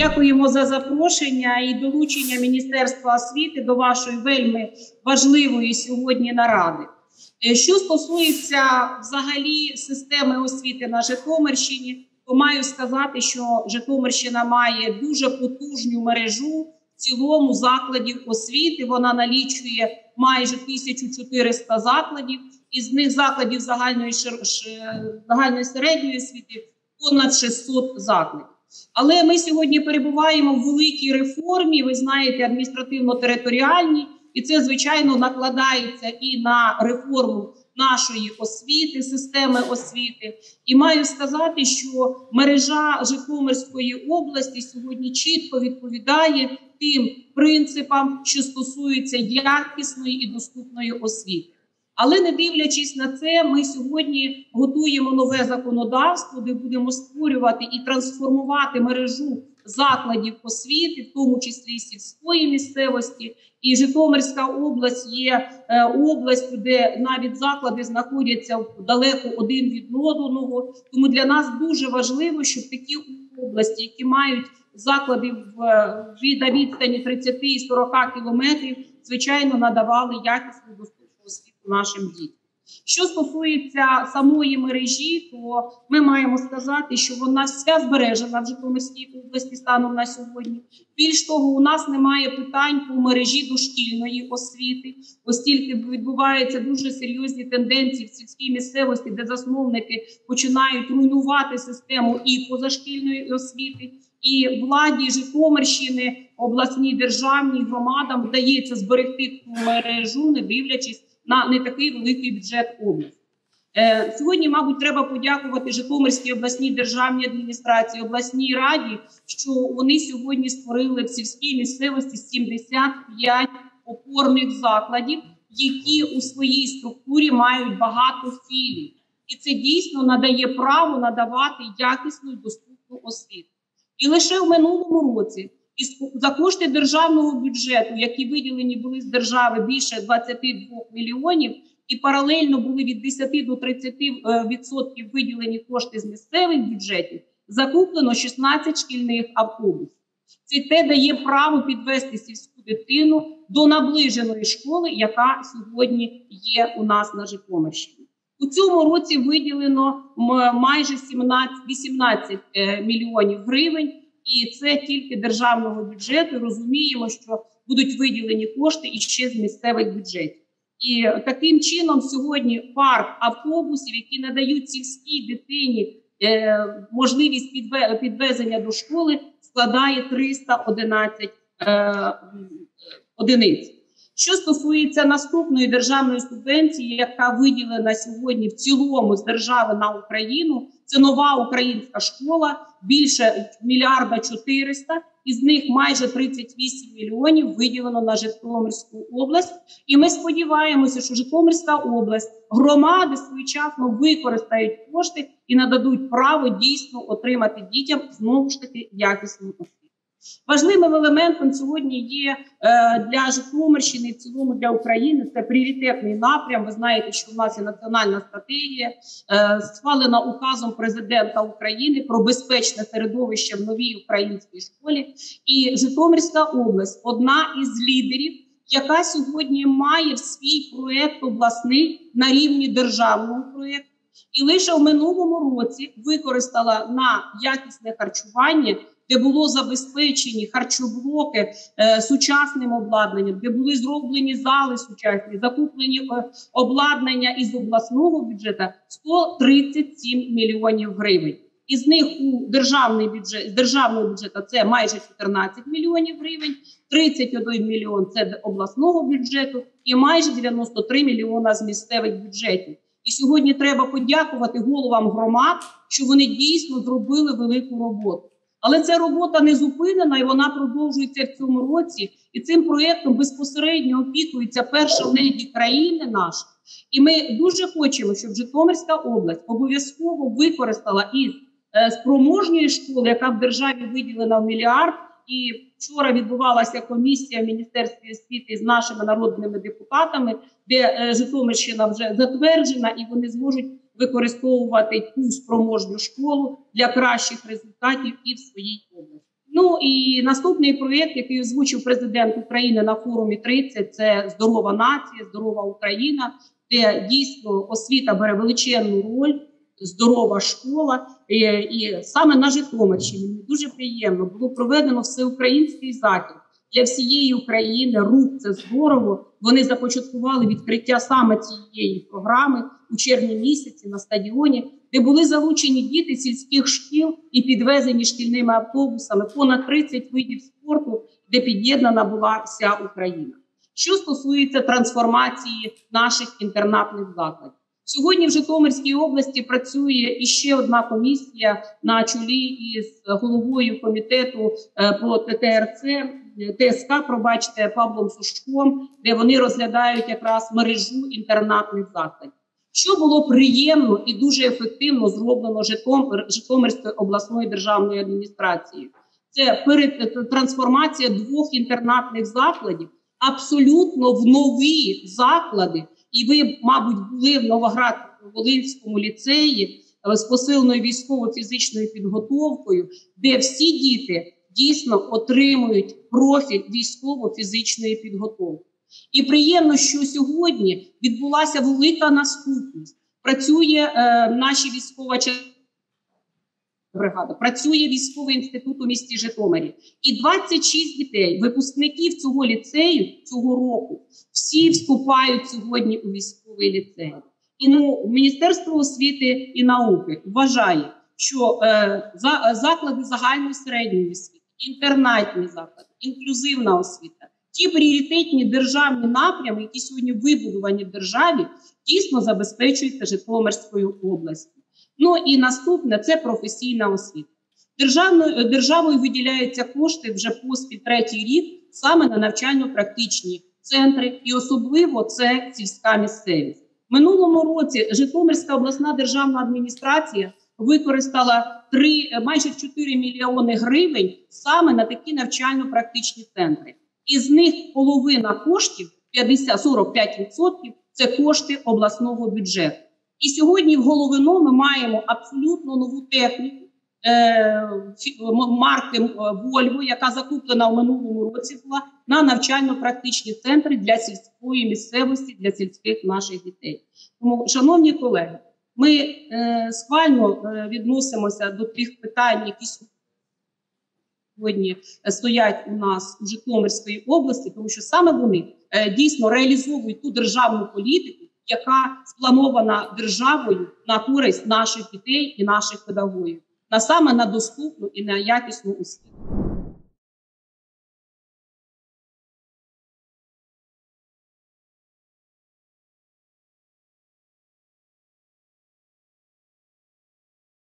Дякуємо за запрошення і долучення Міністерства освіти до вашої вельми важливої сьогодні наради. Е, що стосується взагалі системи освіти на Житомирщині, то маю сказати, що Житомирщина має дуже потужну мережу в цілому закладів освіти. Вона налічує майже 1400 закладів, із них закладів загальної загальної середньої освіти понад 600 закладів. Але ми сьогодні перебуваємо в великій реформі. Ви знаєте, адміністративно-територіальній, і це звичайно накладається і на реформу нашої освіти, системи освіти. І маю сказати, що мережа Житомирської області сьогодні чітко відповідає тим принципам, що стосуються якісної і доступної освіти. Але не дивлячись на це, ми сьогодні готуємо нове законодавство, де будемо створювати і трансформувати мережу закладів освіти, в тому числі і сільської місцевості. І Житомирська область є е, областю, де навіть заклади знаходяться далеко один від одного. Тому для нас дуже важливо, щоб такі області, які мають заклади в від відстані 30 і 40 кілометрів, звичайно, надавали якісну доступну нашим дітям. Що стосується самої мережі, то ми маємо сказати, що вона вся збережена в Житомирській області станом на сьогодні. Більш того, у нас немає питань по мережі дошкільної освіти, оскільки відбуваються дуже серйозні тенденції в сільській місцевості, де засновники починають руйнувати систему і позашкільної освіти. І владі Житомирщини, обласній державній громадам вдається зберегти ту мережу, не дивлячись на не такий великий бюджет області. Е, сьогодні, мабуть, треба подякувати Житомирській обласній державній адміністрації, обласній раді, що вони сьогодні створили в сільській місцевості 75 опорних закладів, які у своїй структурі мають багато філій. І це дійсно надає право надавати якісну і доступну освіту. І лише в минулому році і за кошти державного бюджету, які виділені були з держави більше 22 мільйонів, і паралельно були від 10 до 30 е, відсотків виділені кошти з місцевих бюджетів, закуплено 16 шкільних автобусів. Це те дає право підвести сільську дитину до наближеної школи, яка сьогодні є у нас на Житомирщині. У цьому році виділено майже 17, 18 е, мільйонів гривень і це тільки державного бюджету. Розуміємо, що будуть виділені кошти і ще з місцевих бюджетів. І таким чином сьогодні парк автобусів, які надають сільській дитині е, можливість підвезення до школи, складає 311 е, одиниць. Що стосується наступної державної субвенції, яка виділена сьогодні в цілому з держави на Україну, це нова українська школа більше мільярда 400, із них майже 38 мільйонів виділено на Житомирську область. І ми сподіваємося, що Житомирська область громади своєчасно використають кошти і нададуть право дійсно отримати дітям знову ж таки якісну освіту. Важливим елементом сьогодні є е, для Житомирщини в цілому для України це пріоритетний напрям. Ви знаєте, що в нас є національна стратегія, е, схвалена указом президента України про безпечне середовище в новій українській школі. І Житомирська область одна із лідерів, яка сьогодні має свій проєкт обласний на рівні державного проєкту. І лише в минулому році використала на якісне харчування де було забезпечені харчоблоки е, сучасним обладнанням, де були зроблені зали сучасні, закуплені е, обладнання із обласного бюджету 137 мільйонів гривень. Із них у державний бюджет державного бюджету це майже 14 мільйонів гривень, 31 мільйон це обласного бюджету і майже 93 мільйона з місцевих бюджетів. І сьогодні треба подякувати головам громад, що вони дійсно зробили велику роботу. Але ця робота не зупинена і вона продовжується в цьому році. І цим проєктом безпосередньо опікується перша леді країни наша. І ми дуже хочемо, щоб Житомирська область обов'язково використала із е, спроможньої школи, яка в державі виділена в мільярд. І вчора відбувалася комісія в міністерстві освіти з нашими народними депутатами, де е, Житомирщина вже затверджена, і вони зможуть використовувати ту спроможну школу для кращих результатів і в своїй області. Ну і наступний проєкт, який озвучив президент України на форумі 30, це здорова нація, здорова Україна, де дійсно освіта бере величезну роль, здорова школа. І, саме на Житомирщині дуже приємно було проведено всеукраїнський захід для всієї України. Рух це здорово. Вони започаткували відкриття саме цієї програми у червні місяці на стадіоні, де були залучені діти сільських шкіл і підвезені шкільними автобусами понад 30 видів спорту, де під'єднана була вся Україна. Що стосується трансформації наших інтернатних закладів, сьогодні в Житомирській області працює іще одна комісія на чолі із головою комітету е, по ТТРЦ ТСК, пробачте, Павлом Сушком, де вони розглядають якраз мережу інтернатних закладів. Що було приємно і дуже ефективно зроблено Житом, Житомирською обласною державною адміністрацією, це трансформація двох інтернатних закладів абсолютно в нові заклади. І ви, мабуть, були в Новоград-Волинському ліцеї з посиленою військово-фізичною підготовкою, де всі діти дійсно отримують профіль військово-фізичної підготовки. І приємно, що сьогодні відбулася велика наступність. Працює е, наша військова бригада, працює військовий інститут у місті Житомирі. І 26 дітей, випускників цього ліцею цього року, всі вступають сьогодні у військовий ліцей. І ну, Міністерство освіти і науки вважає, що е, за, заклади загальної середньої освіти, інтернатні заклади, інклюзивна освіта ті пріоритетні державні напрями, які сьогодні вибудовані в державі, дійсно забезпечуються Житомирською областю. Ну і наступне це професійна освіта. Державною державою виділяються кошти вже поспіль третій рік саме на навчально-практичні центри, і особливо це сільська місцевість. Минулому році Житомирська обласна державна адміністрація використала 3, майже 4 мільйони гривень саме на такі навчально-практичні центри. Із них половина коштів 50-45% це кошти обласного бюджету. І сьогодні в Головино ми маємо абсолютно нову техніку е, марки Вольво, яка закуплена в минулому році була на навчально-практичні центри для сільської місцевості, для сільських наших дітей. Тому, шановні колеги, ми е, схвально е, відносимося до тих питань, які сьогодні стоять у нас у Житомирської області, тому що саме вони е, дійсно реалізовують ту державну політику, яка спланована державою на користь наших дітей і наших педагогів, на саме на доступну і на якісну освіту.